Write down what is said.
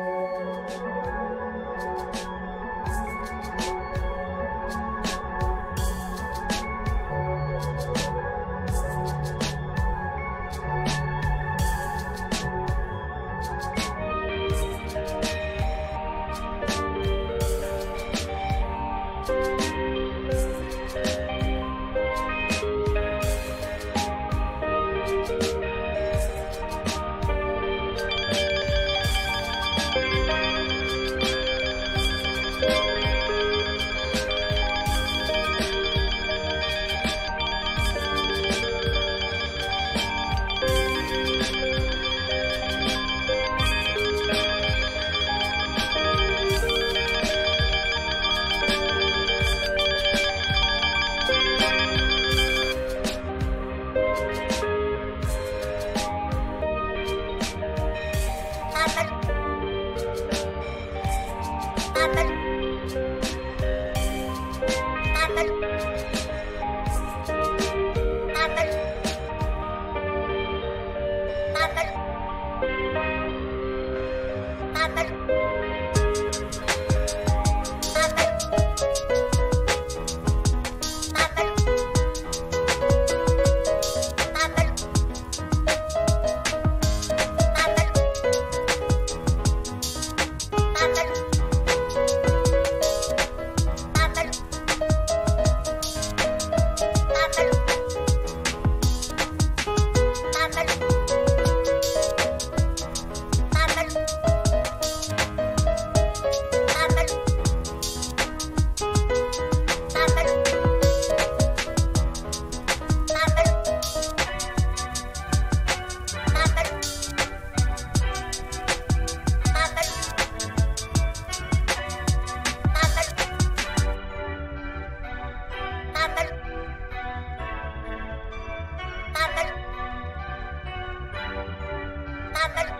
thank you Mama